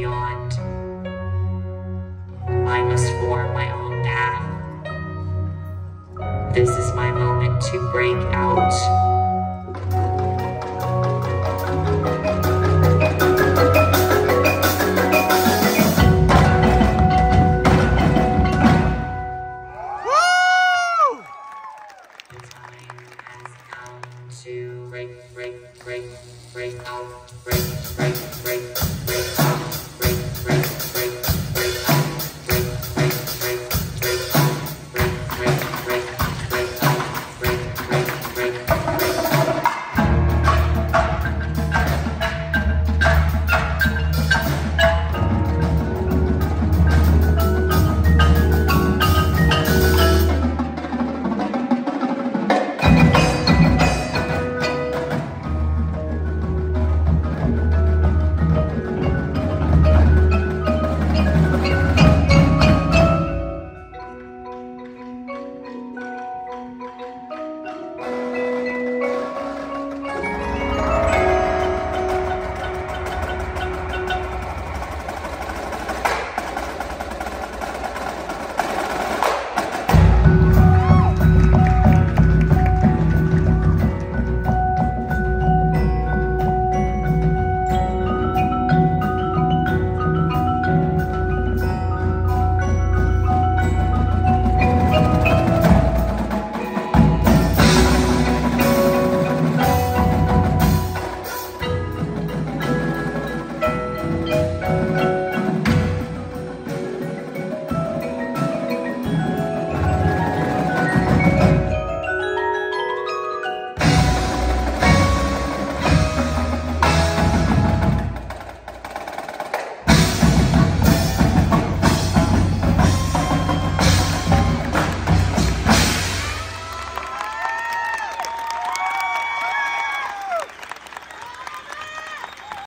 beyond. I must form my own path. This is my moment to break out. to break, break, break, break out, break, break, break, break.